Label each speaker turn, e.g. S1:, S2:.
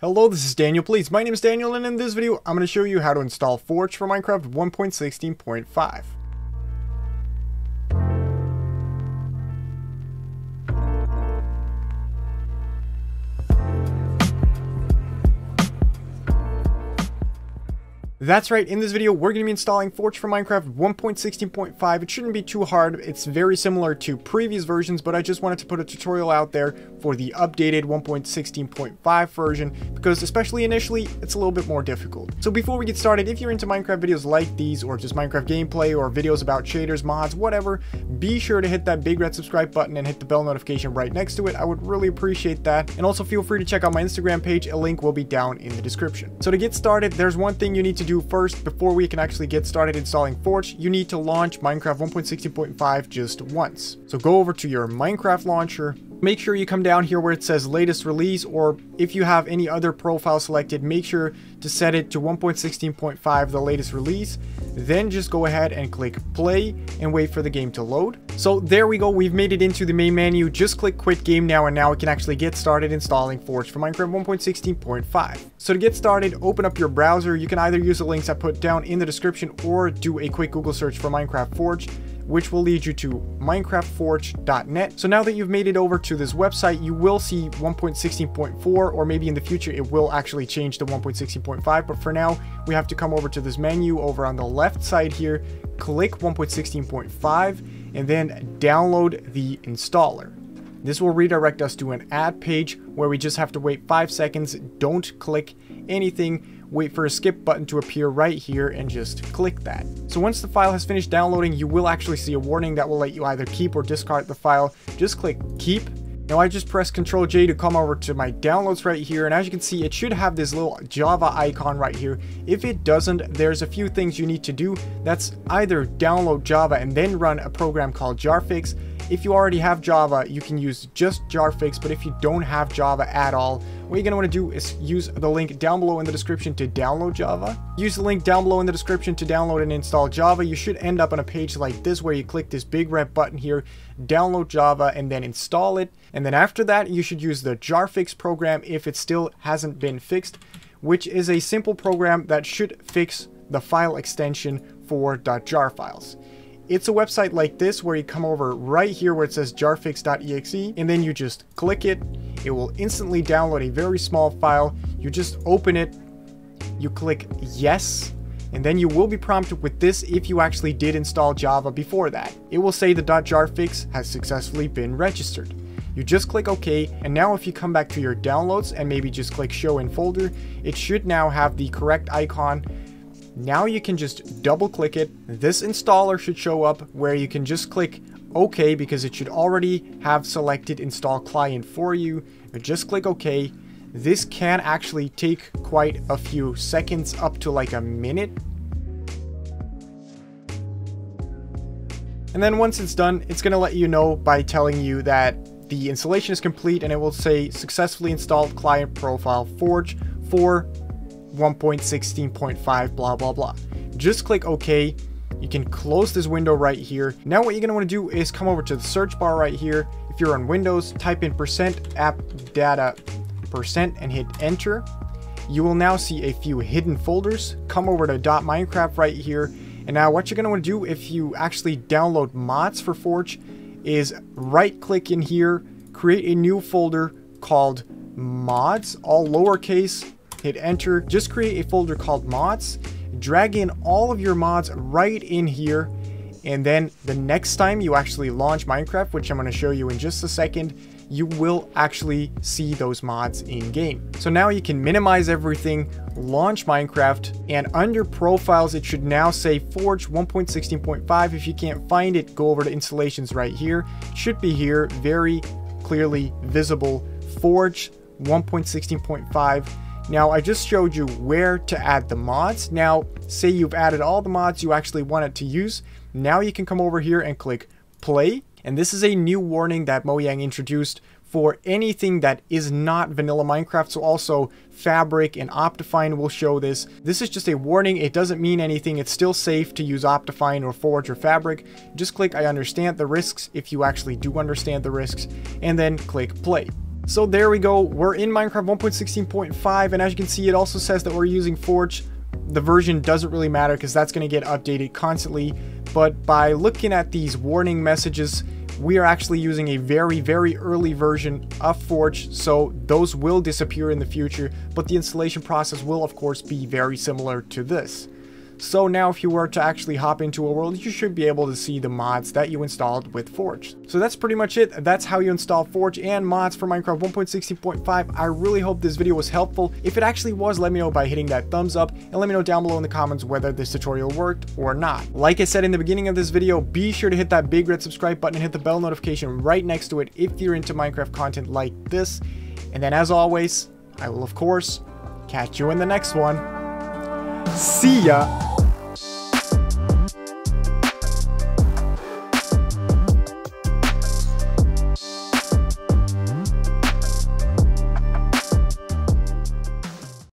S1: Hello, this is DanielPlays. My name is Daniel and in this video I'm going to show you how to install Forge for Minecraft 1.16.5. That's right, in this video we're going to be installing Forge for Minecraft 1.16.5. It shouldn't be too hard, it's very similar to previous versions, but I just wanted to put a tutorial out there for the updated 1.16.5 version, because especially initially, it's a little bit more difficult. So before we get started, if you're into Minecraft videos like these, or just Minecraft gameplay, or videos about shaders, mods, whatever, be sure to hit that big red subscribe button and hit the bell notification right next to it. I would really appreciate that. And also feel free to check out my Instagram page, a link will be down in the description. So to get started, there's one thing you need to do do first before we can actually get started installing Forge, you need to launch Minecraft 1.16.5 just once. So go over to your Minecraft launcher, make sure you come down here where it says latest release or if you have any other profile selected make sure to set it to 1.16.5 the latest release then just go ahead and click play and wait for the game to load. So there we go we've made it into the main menu. Just click quit game now and now we can actually get started installing Forge for Minecraft 1.16.5 so to get started open up your browser. You can either use the links I put down in the description or do a quick Google search for Minecraft Forge which will lead you to minecraftforge.net. So now that you've made it over to this website, you will see 1.16.4 or maybe in the future it will actually change to 1.16.5. But for now, we have to come over to this menu over on the left side here, click 1.16.5 and then download the installer. This will redirect us to an ad page where we just have to wait 5 seconds, don't click anything, wait for a skip button to appear right here and just click that. So once the file has finished downloading, you will actually see a warning that will let you either keep or discard the file. Just click keep now I just press Ctrl J to come over to my downloads right here and as you can see it should have this little Java icon right here. If it doesn't there's a few things you need to do. That's either download Java and then run a program called Jarfix. If you already have Java you can use just Jarfix but if you don't have Java at all what you're going to want to do is use the link down below in the description to download Java. Use the link down below in the description to download and install Java. You should end up on a page like this where you click this big red button here, download Java, and then install it. And then after that, you should use the Jarfix program if it still hasn't been fixed, which is a simple program that should fix the file extension for .jar files. It's a website like this where you come over right here where it says jarfix.exe and then you just click it it will instantly download a very small file. You just open it, you click yes, and then you will be prompted with this if you actually did install Java before that. It will say the .jarfix has successfully been registered. You just click OK, and now if you come back to your downloads and maybe just click show in folder, it should now have the correct icon. Now you can just double click it. This installer should show up where you can just click OK because it should already have selected install client for you. Just click OK. This can actually take quite a few seconds, up to like a minute. And then once it's done, it's going to let you know by telling you that the installation is complete and it will say successfully installed client profile Forge for 1.16.5 blah blah blah. Just click OK you can close this window right here. Now what you're gonna wanna do is come over to the search bar right here. If you're on Windows, type in percent app data percent and hit enter. You will now see a few hidden folders. Come over to .minecraft right here. And now what you're gonna wanna do if you actually download mods for Forge is right click in here, create a new folder called mods, all lowercase, hit enter. Just create a folder called mods drag in all of your mods right in here. And then the next time you actually launch Minecraft, which I'm going to show you in just a second, you will actually see those mods in game. So now you can minimize everything, launch Minecraft, and under profiles, it should now say Forge 1.16.5. If you can't find it, go over to installations right here. Should be here, very clearly visible, Forge 1.16.5 now I just showed you where to add the mods. Now say you've added all the mods you actually wanted to use. Now you can come over here and click play. And this is a new warning that Mojang introduced for anything that is not vanilla Minecraft. So also Fabric and Optifine will show this. This is just a warning. It doesn't mean anything. It's still safe to use Optifine or Forge or Fabric. Just click I understand the risks if you actually do understand the risks and then click play. So there we go, we're in Minecraft 1.16.5 and as you can see it also says that we're using Forge. The version doesn't really matter because that's going to get updated constantly, but by looking at these warning messages, we are actually using a very, very early version of Forge, so those will disappear in the future, but the installation process will of course be very similar to this. So now if you were to actually hop into a world, you should be able to see the mods that you installed with Forge. So that's pretty much it. That's how you install Forge and mods for Minecraft 1.16.5. I really hope this video was helpful. If it actually was, let me know by hitting that thumbs up and let me know down below in the comments whether this tutorial worked or not. Like I said in the beginning of this video, be sure to hit that big red subscribe button and hit the bell notification right next to it if you're into Minecraft content like this. And then as always, I will of course catch you in the next one. See ya!